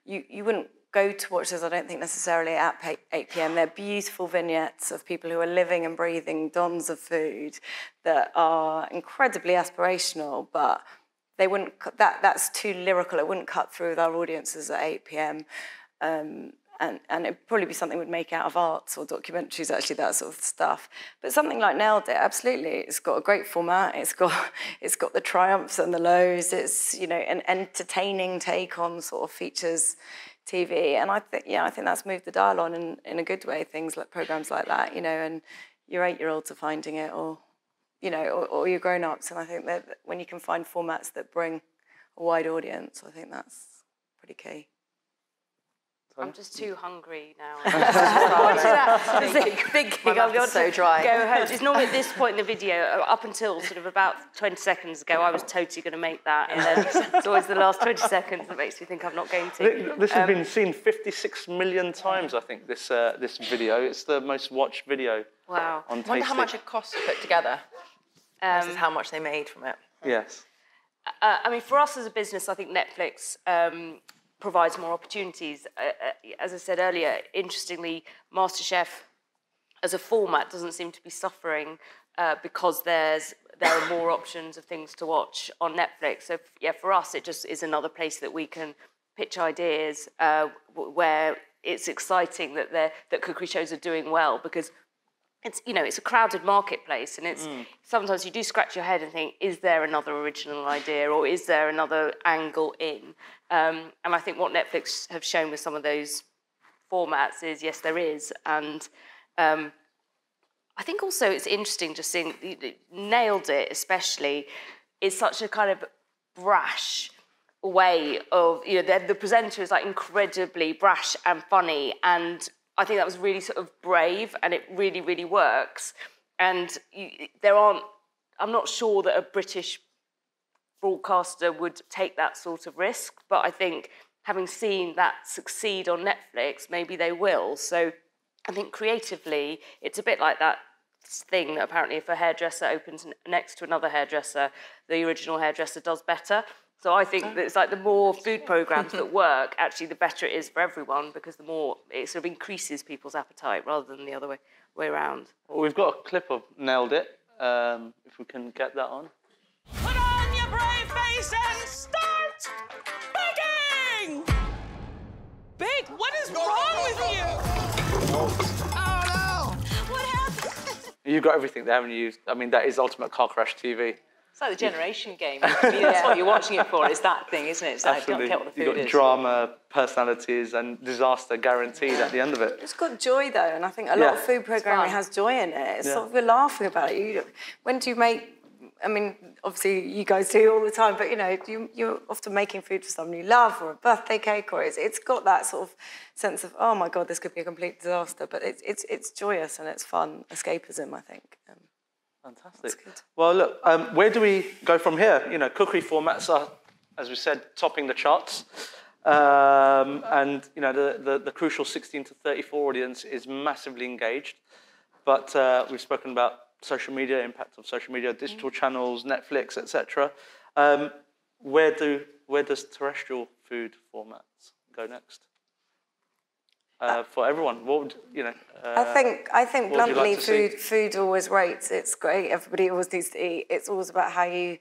you, you wouldn't go to watch those, I don't think necessarily at 8 p.m. They're beautiful vignettes of people who are living and breathing dons of food that are incredibly aspirational, but they wouldn't that that's too lyrical. It wouldn't cut through with our audiences at 8 p.m. Um, and, and it'd probably be something we'd make out of arts or documentaries, actually, that sort of stuff. But something like Nailed It, absolutely. It's got a great format. It's got it's got the triumphs and the lows. It's you know an entertaining take on sort of features TV. And I think yeah, I think that's moved the dial on in, in a good way. Things like programs like that, you know, and your eight year olds are finding it or you know, or, or your grown ups. And I think that when you can find formats that bring a wide audience, I think that's pretty key. I'm just too hungry now. big, big gig. I'm so dry. Go home. It's normally at this point in the video, uh, up until sort of about 20 seconds ago, I was totally going to make that, and then it's always the last 20 seconds that makes me think I'm not going to. This has um, been seen 56 million times, I think. This uh, this video. It's the most watched video. Wow. On I wonder how much it cost to put together. Um, is how much they made from it. Yes. Uh, I mean, for us as a business, I think Netflix um, provides more opportunities. Uh, uh, as I said earlier, interestingly, MasterChef as a format doesn't seem to be suffering uh, because there's there are more options of things to watch on Netflix. So yeah, for us, it just is another place that we can pitch ideas uh, where it's exciting that that cookery shows are doing well because it's you know it's a crowded marketplace and it's mm. sometimes you do scratch your head and think is there another original idea or is there another angle in um, and i think what netflix have shown with some of those formats is yes there is and um, i think also it's interesting just seeing nailed it especially is such a kind of brash way of you know the, the presenter is like incredibly brash and funny and I think that was really sort of brave and it really, really works. And you, there aren't, I'm not sure that a British broadcaster would take that sort of risk, but I think having seen that succeed on Netflix, maybe they will. So I think creatively, it's a bit like that thing that apparently if a hairdresser opens next to another hairdresser, the original hairdresser does better. So I think that it's like the more food programs that work, actually, the better it is for everyone because the more it sort of increases people's appetite rather than the other way, way around. Well, we've got a clip of Nailed It, um, if we can get that on. Put on your brave face and start baking! Bake, what is wrong with you? Oh no! What happened? You've got everything there, haven't you? I mean, that is Ultimate Car Crash TV. It's like the generation game. I mean, that's what you're watching it for. It's that thing, isn't it? It's like, Absolutely. don't care what the food You've got is. drama, personalities, and disaster guaranteed at the end of it. It's got joy though, and I think a lot Yeah. of food programming has joy in it. It's Yeah. sort of we're laughing about it. You, when do you make? I mean, obviously you guys do all the time, but you know, you, you're often making food for someone you love, or a birthday cake, or it's, it's got that sort of sense of oh my god, this could be a complete disaster, but it's it's it's joyous and it's fun escapism. I think. Um, Fantastic. Well, look, um, where do we go from here? You know, cookery formats are, as we said, topping the charts. Um, and, you know, the, the, the, crucial 16 to 34 audience is massively engaged. But uh, we've spoken about social media, impact of social media, digital channels, Netflix, etc. Um, where, do, where does terrestrial food formats go next? Uh, for everyone, what would you know? Uh, I think I think what would you bluntly, like to see? food food always rates. It's great. Everybody always needs to eat. It's always about how you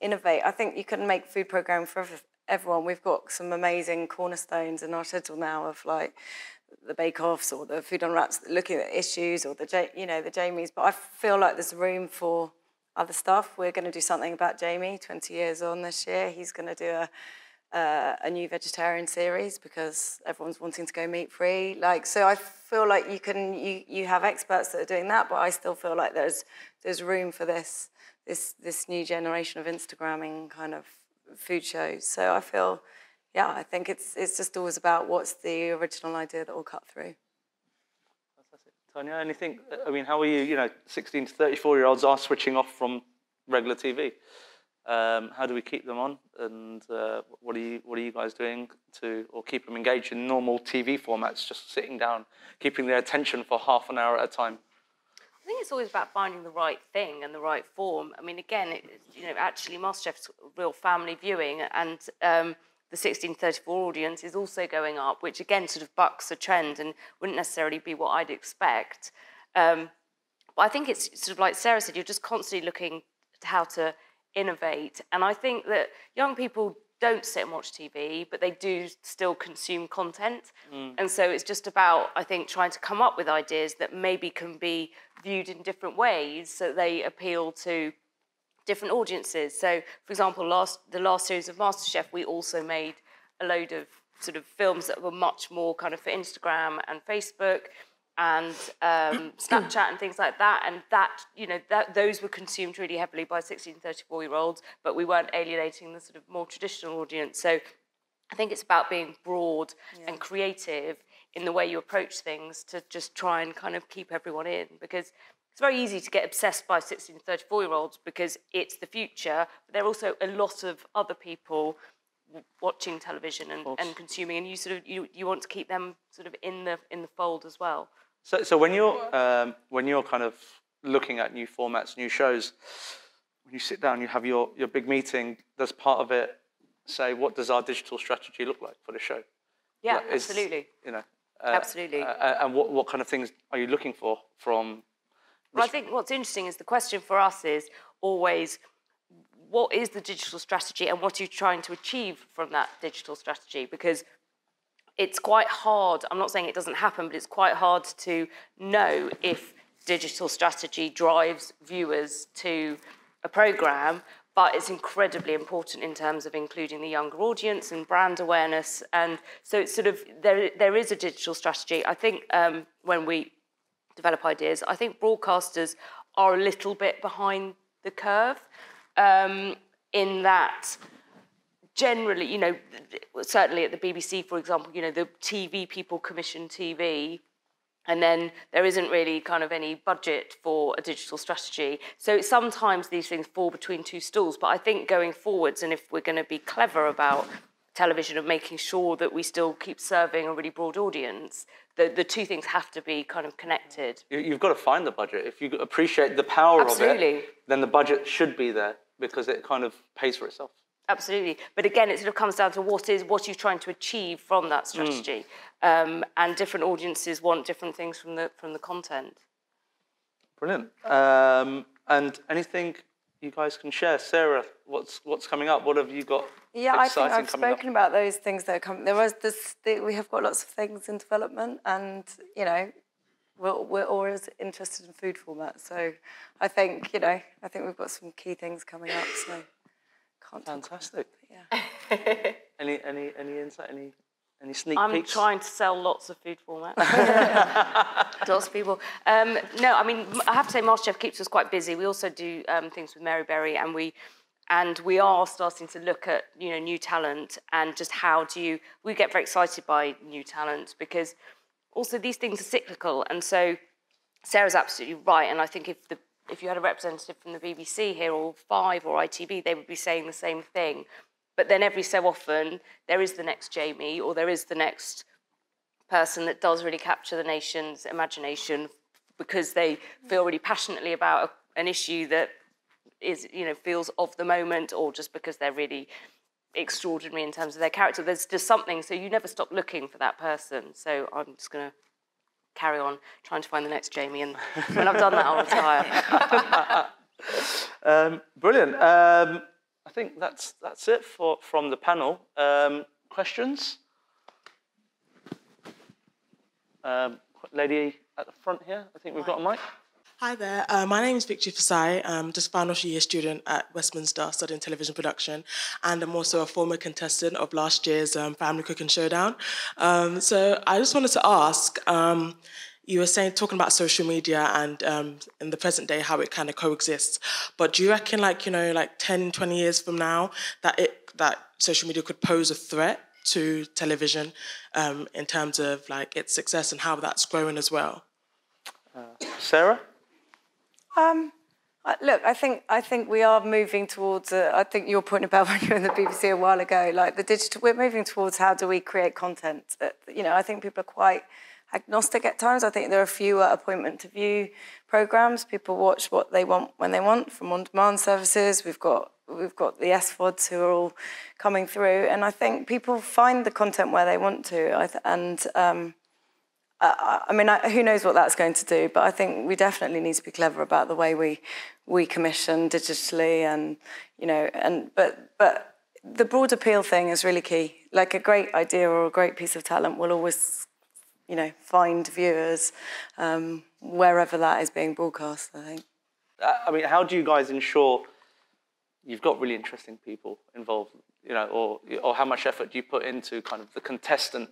innovate. I think you can make food program for everyone. We've got some amazing cornerstones in our schedule now of like the Bake Offs or the Food Unwrapped, looking at issues or the you know the Jamies. But I feel like there's room for other stuff. We're going to do something about Jamie. Twenty years on this year, he's going to do a uh, a new vegetarian series because everyone's wanting to go meat free. Like, so I feel like you can you you have experts that are doing that, but I still feel like there's there's room for this this this new generation of Instagramming kind of food shows. So I feel, yeah, I think it's it's just always about what's the original idea that will cut through. Tanya, anything? I mean, how are you? You know, 16 to 34 year olds are switching off from regular TV. Um, how do we keep them on? And uh, what are you what are you guys doing to or keep them engaged in normal TV formats? Just sitting down, keeping their attention for half an hour at a time. I think it's always about finding the right thing and the right form. I mean, again, it, you know, actually, MasterChef's real family viewing, and um, the 1634 audience is also going up, which again sort of bucks a trend and wouldn't necessarily be what I'd expect. Um, but I think it's sort of like Sarah said, you're just constantly looking at how to innovate. And I think that young people don't sit and watch TV, but they do still consume content. Mm. And so it's just about, I think, trying to come up with ideas that maybe can be viewed in different ways so they appeal to different audiences. So, for example, last the last series of MasterChef, we also made a load of sort of films that were much more kind of for Instagram and Facebook and um, Snapchat and things like that. And that, you know, that those were consumed really heavily by 16 34 year olds, but we weren't alienating the sort of more traditional audience. So I think it's about being broad and creative in the way you approach things to just try and kind of keep everyone in because it's very easy to get obsessed by 16 34 year olds because it's the future, but there are also a lot of other people watching television and, and consuming and you sort of you, you want to keep them sort of in the in the fold as well. So, so when you're um, when you're kind of looking at new formats, new shows, when you sit down, you have your your big meeting. Does part of it say what does our digital strategy look like for the show? Yeah, Like, is- absolutely. You know, Absolutely. uh, and what what kind of things are you looking for from? Well, I think what's interesting is the question for us is always what is the digital strategy and what are you trying to achieve from that digital strategy? Because it's quite hard, I'm not saying it doesn't happen, but it's quite hard to know if digital strategy drives viewers to a program, but it's incredibly important in terms of including the younger audience and brand awareness. And so it's sort of, there, there is a digital strategy. I think um, when we develop ideas. I think broadcasters are a little bit behind the curve um, in that generally, you know, certainly at the BBC, for example, you know, the TV people commission TV. And then there isn't really kind of any budget for a digital strategy. So sometimes these things fall between two stools. But I think going forwards, and if we're going to be clever about television and making sure that we still keep serving a really broad audience, the, the two things have to be kind of connected. You, you've got to find the budget. If you appreciate the power of it, then the budget should be there because it kind of pays for itself. Absolutely. But again, it sort of comes down to what is what you're trying to achieve from that strategy. Um, and different audiences want different things from the from the content. Brilliant. Um, and anything you guys can share, Sarah? What's what's coming up? What have you got? Yeah, I exciting think I've coming up? spoken about those things that are coming. There was this. The, we have got lots of things in development, and you know, we're we're always interested in food format. So, I think you know, I think we've got some key things coming up. So, can't talk Fantastic. Yeah. Any any any insight? Any any sneak I'm peeks? trying to sell lots of food formats. lots of people. Um, no, I mean, I have to say, MasterChef keeps us quite busy. We also do um, things with Mary Berry, and we and we are starting to look at you know new talent and just how do you. We get very excited by new talent because also these things are cyclical, and so Sarah's absolutely right. And I think if the if you had a representative from the BBC here or Five or ITV, they would be saying the same thing. But then every so often, there is the next Jamie or there is the next person that does really capture the nation's imagination because they feel really passionately about a, an issue that is, you know, feels of the moment or just because they're really extraordinary in terms of their character. There's just something, so you never stop looking for that person. So I'm just going to carry on trying to find the next Jamie, and when I've done that, I'll retire. Um, brilliant. Um, I think that's that's it for from the panel. Um, questions? Um, lady at the front here. I think we've got a mic. Hi there, uh, my name is Victoria Fasai. I'm just final year student at Westminster studying television production, and I'm also a former contestant of last year's um, Family Cooking Showdown. Um, so I just wanted to ask. You were saying talking about social media and um, in the present day how it kind of coexists but do you reckon like you know like 10 20 years from now that it that social media could pose a threat to television um, in terms of like its success and how that's growing as well Sarah? Um, I- look, I think I think we are moving towards. Uh, I think your point about when you were in the BBC a while ago, like the digital, we're moving towards how do we create content. Uh, you know, I think people are quite agnostic at times. I think there are fewer appointment to view programs. People watch what they want when they want from on-demand services. We've got we've got the SVODs who are all coming through, and I think people find the content where they want to. And um, I, I mean, I, who knows what that's going to do? But I think we definitely need to be clever about the way we we commission digitally, and you know, and but but the broad appeal thing is really key. Like a great idea or a great piece of talent will always, you know, find viewers um, wherever that is being broadcast. I think. Uh, I mean, how do you guys ensure you've got really interesting people involved? You know, or or how much effort do you put into kind of the contestant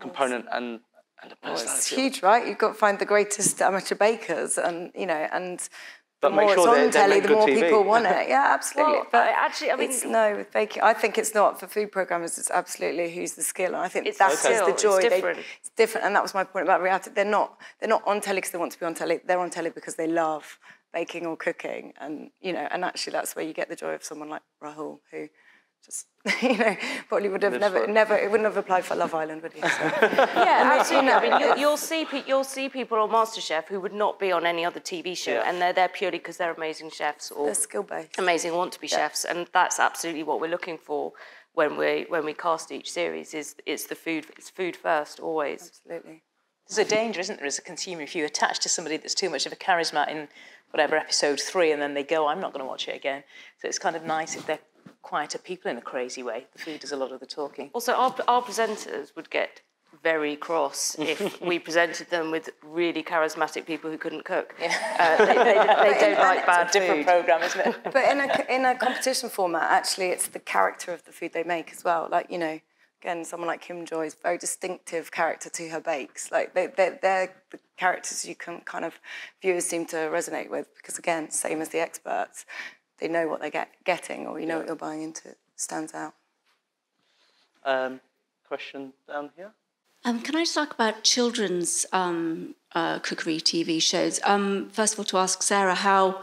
component and and the Well, it's personality? huge, right? You've got to find the greatest amateur bakers, and you know, and the make more sure it's on they telly, make the more TV. people want it. Yeah, absolutely. Well, but I- actually, I mean- it's, no, with baking, I think it's not for food programmers. It's absolutely who's the skill, and I think It's that's the just skill, the it's joy. They- different. it's different, and that was my point about reality. They're not they're not on telly because they want to be on telly. They're on telly because they love baking or cooking, and you know, and actually that's where you get the joy of someone like Rahul who. Just you know, probably would have never, for it. never, it wouldn't have applied for Love Island, would he? So. Yeah, absolutely. I mean, you, it's- you'll see you'll see people on MasterChef who would not be on any other TV show, Yeah. and they're there purely because they're amazing chefs or They're skill-based. amazing want to be chefs, and that's absolutely what we're looking for when we when we cast each series. Is it's the food it's food first always. Absolutely. There's a danger, isn't there, as a consumer, if you attach to somebody that's too much of a charisma in whatever episode three, and then they go, I'm not going to watch it again. So it's kind of nice if they're quieter people in a crazy way. The food does a lot of the talking. Also, our, our presenters would get very cross if we presented them with really charismatic people who couldn't cook. Uh, they, they, they don't like bad food. program, isn't it? but in a in a competition format, actually, it's the character of the food they make as well. Like you know, again, someone like Kim Joy's very distinctive character to her bakes. Like they they they're the characters you can kind of viewers seem to resonate with because again, same as the experts, they know what they're get, getting or you know what you're buying into. It stands out. Um, question down here. Um, can I just talk about children's um, uh, cookery TV shows? Um, first of all, to ask Sarah how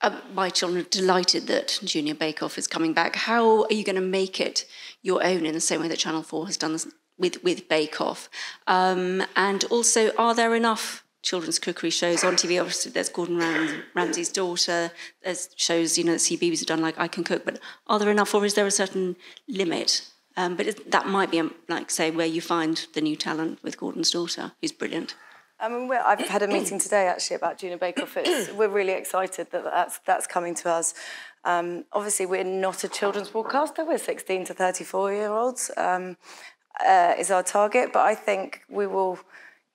uh, my children are delighted that Junior Bake Off is coming back. How are you going to make it your own in the same way that Channel 4 has done this with, with Bake Off? Um, and also, are there enough children's cookery shows on TV? Obviously, there's Gordon Ram- Ramsay's daughter, there's shows, you know, that CBeebies have done like I Can Cook, but are there enough or is there a certain limit? Um, but it, that might be, um, like, say, where you find the new talent with Gordon's daughter, who's brilliant. I mean, I've had a meeting today actually about Junior Bake Off. We're really excited that that's, that's coming to us. Um, obviously, we're not a children's broadcaster. We're 16 to 34 year olds um, uh, is our target. But I think we will,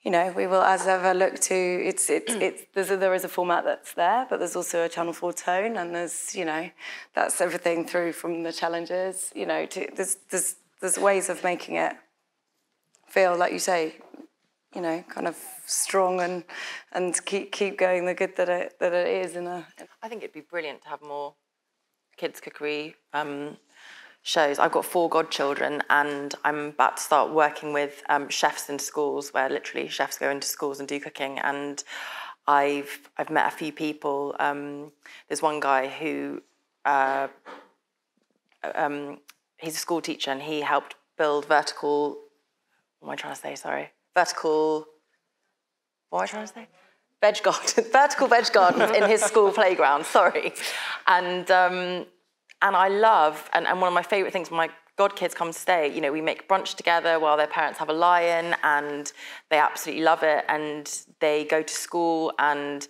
you know, we will as ever look to. It's it's it's there's a, there is a format that's there, but there's also a Channel 4 tone, and there's you know, that's everything through from the challenges. You know, to, there's there's there's ways of making it feel like you say you know, kind of strong and and keep keep going the good that it that it is in a. I think it'd be brilliant to have more kids cookery um, shows. I've got four godchildren, and I'm about to start working with um, chefs in schools, where literally chefs go into schools and do cooking. And I've I've met a few people. Um, there's one guy who uh, um, he's a school teacher, and he helped build vertical. What am I trying to say? Sorry, vertical. What am I trying to say? Veg garden, vertical veg gardens in his school playground. Sorry, and um, and I love and, and one of my favourite things when my god kids come to stay. You know, we make brunch together while their parents have a lie-in, and they absolutely love it. And they go to school and.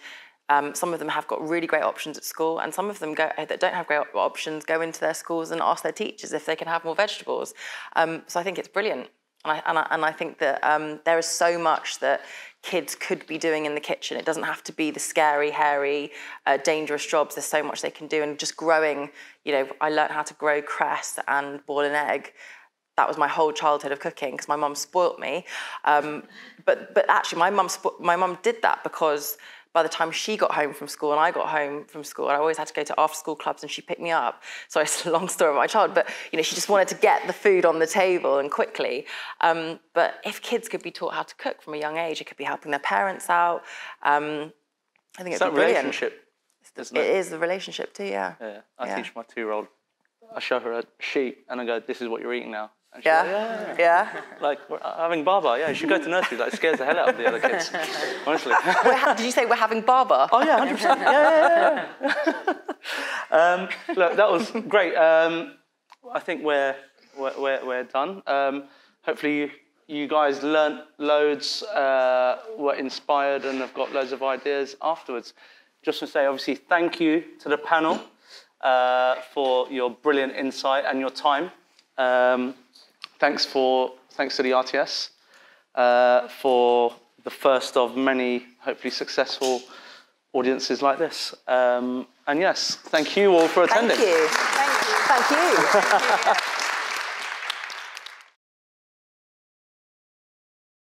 Um, some of them have got really great options at school, and some of them go, that don't have great op- options go into their schools and ask their teachers if they can have more vegetables. Um, so I think it's brilliant. And I, and I, and I think that um, there is so much that kids could be doing in the kitchen. It doesn't have to be the scary, hairy, uh, dangerous jobs. There's so much they can do. And just growing, you know, I learned how to grow cress and boil an egg. That was my whole childhood of cooking because my mum spoilt me. Um, but but actually, my mum my mum did that because by the time she got home from school and I got home from school, I always had to go to after school clubs and she picked me up. So it's a long story of my child, but you know, she just wanted to get the food on the table and quickly. Um, but if kids could be taught how to cook from a young age, it could be helping their parents out. Um, I think It's that brilliant. relationship, It it? is the relationship too, yeah. Yeah, I Yeah. teach my two-year-old. I show her a sheet and I go, "This is what you're eating now." Yeah. like, Yeah. Like we're having baba. Yeah, you should go to nursery. Like scares the hell out of the other kids. Honestly. Did you say we're having barber? Oh yeah, hundred percent. Yeah, yeah, yeah. um, look, that was great. Um, I think we're we're, we're, we're done. Um, hopefully, you, you guys learnt loads, uh, were inspired, and have got loads of ideas afterwards. Just to say, obviously, thank you to the panel uh, for your brilliant insight and your time. Um, thanks for thanks to the RTS uh, for the first of many, hopefully successful audiences like this. Um, and yes, thank you all for attending. Thank you. Thank you. Thank you.